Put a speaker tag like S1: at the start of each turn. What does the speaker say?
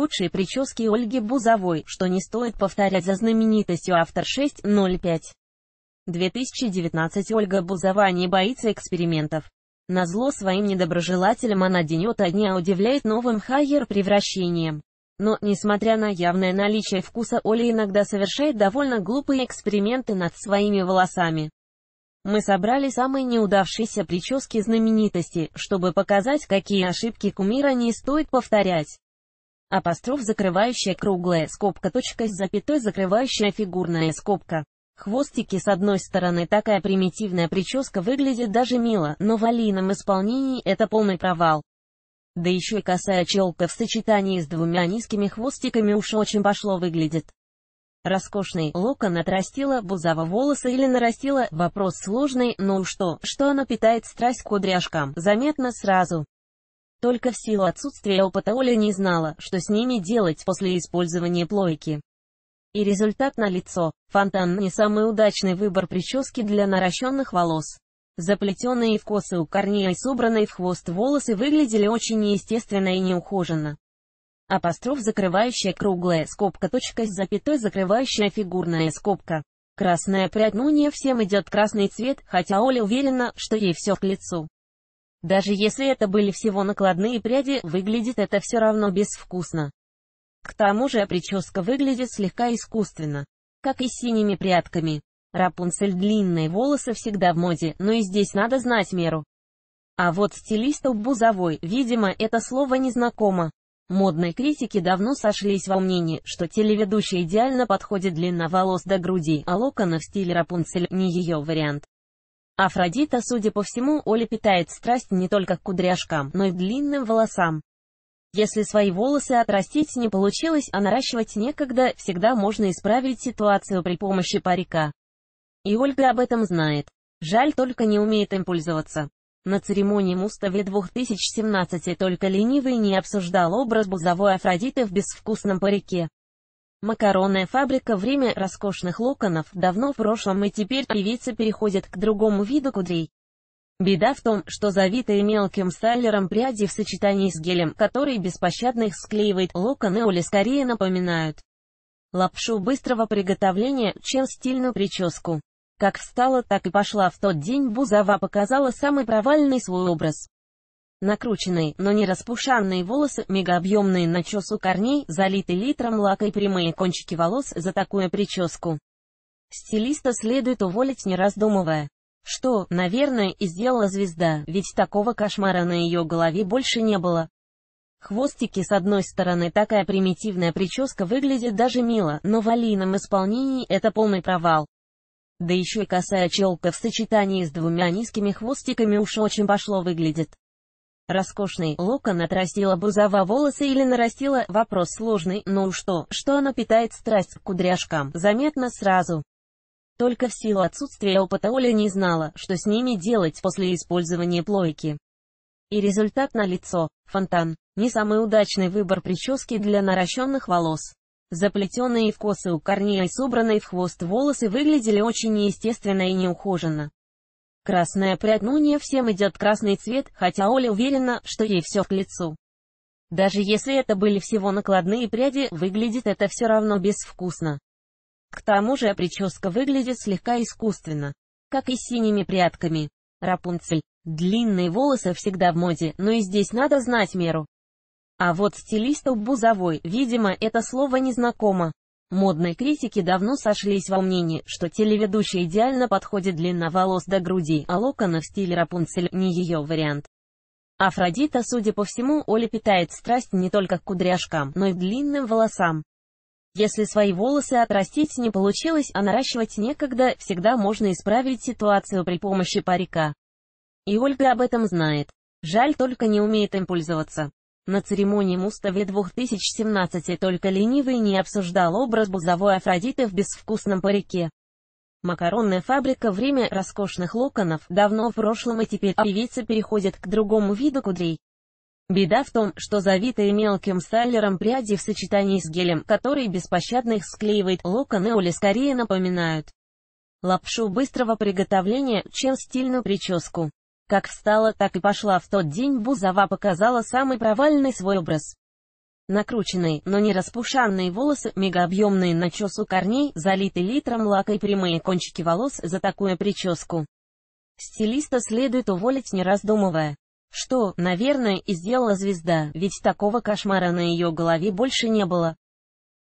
S1: худшие прически Ольги Бузовой, что не стоит повторять за знаменитостью автор 6.05. 2019 Ольга Бузова не боится экспериментов. Назло своим недоброжелателям она день ото дня удивляет новым хайер-превращением. Но, несмотря на явное наличие вкуса, Оля иногда совершает довольно глупые эксперименты над своими волосами. Мы собрали самые неудавшиеся прически знаменитости, чтобы показать, какие ошибки кумира не стоит повторять. Апостроф закрывающая круглая скобка точка с запятой закрывающая фигурная скобка. Хвостики с одной стороны такая примитивная прическа выглядит даже мило, но в алийном исполнении это полный провал. Да еще и косая челка в сочетании с двумя низкими хвостиками уж очень пошло выглядит. Роскошный локон отрастила Бузава волосы или нарастила, вопрос сложный, но что, что она питает страсть к кудряшкам, заметно сразу. Только в силу отсутствия опыта Оля не знала, что с ними делать после использования плойки. И результат на лицо. Фонтан не самый удачный выбор прически для наращенных волос. Заплетенные в косы у корней и собранные в хвост волосы выглядели очень неестественно и неухоженно. Апостроф закрывающая круглая скобка точка с запятой закрывающая фигурная скобка. Красная прядь, ну не всем идет красный цвет, хотя Оля уверена, что ей все к лицу. Даже если это были всего накладные пряди, выглядит это все равно безвкусно. К тому же прическа выглядит слегка искусственно, как и с синими прядками. Рапунцель длинные волосы всегда в моде, но и здесь надо знать меру. А вот стилисту Бузовой, видимо, это слово незнакомо. Модные критики давно сошлись во мнении, что телеведущая идеально подходит длина волос до груди, а локоны в стиле Рапунцель не ее вариант. Афродита, судя по всему, Оля питает страсть не только к кудряшкам, но и длинным волосам. Если свои волосы отрастить не получилось, а наращивать некогда, всегда можно исправить ситуацию при помощи парика. И Ольга об этом знает. Жаль, только не умеет им пользоваться. На церемонии Муставе 2017 только ленивый не обсуждал образ бузовой Афродиты в безвкусном парике. Макаронная фабрика «Время роскошных локонов» давно в прошлом и теперь певица переходит к другому виду кудрей. Беда в том, что завитые мелким стайлером пряди в сочетании с гелем, который беспощадно их склеивает, локоны Оли скорее напоминают лапшу быстрого приготовления, чем стильную прическу. Как встала, так и пошла в тот день Бузова показала самый провальный свой образ. Накрученные, но не распушанные волосы, мегаобъемные начес у корней, залитый литром лака и прямые кончики волос за такую прическу. Стилиста следует уволить не раздумывая. Что, наверное, и сделала звезда, ведь такого кошмара на ее голове больше не было. Хвостики с одной стороны такая примитивная прическа выглядит даже мило, но в алийном исполнении это полный провал. Да еще и косая челка в сочетании с двумя низкими хвостиками уж очень пошло выглядит. Роскошный локон отрастила бузова волосы или нарастила, вопрос сложный, но что, что она питает страсть к кудряшкам, заметно сразу. Только в силу отсутствия опыта Оля не знала, что с ними делать после использования плойки. И результат на лицо. Фонтан. Не самый удачный выбор прически для наращенных волос. Заплетенные в косы у корней и собранные в хвост волосы выглядели очень неестественно и неухоженно. Красная прядь, ну не всем идет красный цвет, хотя Оля уверена, что ей все к лицу. Даже если это были всего накладные пряди, выглядит это все равно безвкусно. К тому же прическа выглядит слегка искусственно, как и с синими прядками. Рапунцель. Длинные волосы всегда в моде, но и здесь надо знать меру. А вот стилисту Бузовой, видимо, это слово незнакомо. Модные критики давно сошлись во мнении, что телеведущая идеально подходит длина волос до груди, а локоны в стиле Рапунцель не ее вариант. Афродита, судя по всему, Оля питает страсть не только к кудряшкам, но и длинным волосам. Если свои волосы отрастить не получилось, а наращивать некогда, всегда можно исправить ситуацию при помощи парика. И Ольга об этом знает. Жаль, только не умеет им пользоваться. На церемонии Муставе 2017 только ленивый не обсуждал образ бузовой Афродиты в безвкусном парике. Макаронная фабрика «Время роскошных локонов» давно в прошлом и теперь певица переходит к другому виду кудрей. Беда в том, что завитые мелким стайлером пряди в сочетании с гелем, который беспощадно их склеивает, локоны Оли скорее напоминают лапшу быстрого приготовления, чем стильную прическу. Как встала, так и пошла в тот день Бузова показала самый провальный свой образ. Накрученные, но не распушенные волосы, мегаобъемные начес у корней, залитый литром лака и прямые кончики волос за такую прическу. Стилиста следует уволить не раздумывая. Что, наверное, и сделала звезда, ведь такого кошмара на ее голове больше не было.